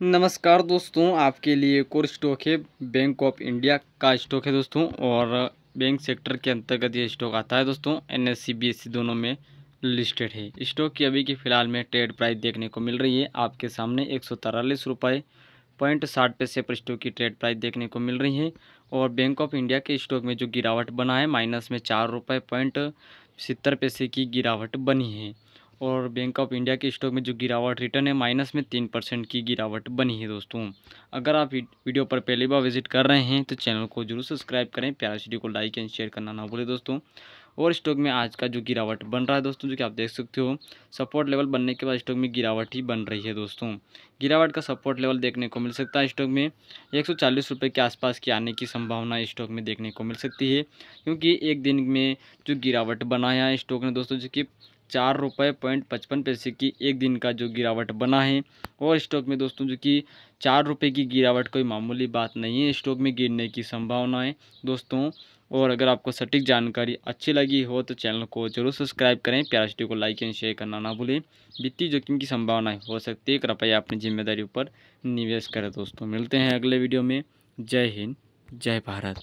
नमस्कार दोस्तों, आपके लिए एक और स्टॉक है बैंक ऑफ़ इंडिया का स्टॉक है दोस्तों, और बैंक सेक्टर के अंतर्गत ये स्टॉक आता है दोस्तों एन एस एस सी दोनों में लिस्टेड है। स्टॉक की अभी की फ़िलहाल में ट्रेड प्राइस देखने को मिल रही है, आपके सामने एक सौ तैंतालीस रुपये पॉइंट साठ पैसे पर स्टॉक की ट्रेड प्राइस देखने को मिल रही है, और बैंक ऑफ़ इंडिया के स्टॉक में जो गिरावट बना है, माइनस में चार रुपये पॉइंट सत्तर पैसे की गिरावट बनी है। और बैंक ऑफ़ इंडिया के स्टॉक में जो गिरावट रिटर्न है माइनस में तीन परसेंट की गिरावट बनी है दोस्तों। अगर आप वीडियो पर पहली बार विज़िट कर रहे हैं तो चैनल को ज़रूर सब्सक्राइब करें, प्यारा वीडियो को लाइक एंड शेयर करना ना भूलें दोस्तों। और स्टॉक में आज का जो गिरावट बन रहा है दोस्तों, जो कि आप देख सकते हो सपोर्ट लेवल बनने के बाद स्टॉक में गिरावट ही बन रही है दोस्तों। गिरावट का सपोर्ट लेवल देखने को मिल सकता है स्टॉक में। एक सौ के आसपास की आने की संभावना स्टॉक में देखने को मिल सकती है, क्योंकि एक दिन में जो गिरावट बनाया है स्टॉक ने दोस्तों, जो कि चार रुपये पॉइंट पचपन पैसे की एक दिन का जो गिरावट बना है। और स्टॉक में दोस्तों, जो कि चार रुपये की गिरावट कोई मामूली बात नहीं है, स्टॉक में गिरने की संभावना है। दोस्तों, और अगर आपको सटीक जानकारी अच्छी लगी हो तो चैनल को ज़रूर सब्सक्राइब करें। प्यार को लाइक एंड शेयर करना ना भूलें। वित्तीय जोखिम की संभावना हो सकती है। कृपया अपनी ज़िम्मेदारी पर निवेश करें। दोस्तों, मिलते हैं अगले वीडियो में। जय हिंद, जय भारत।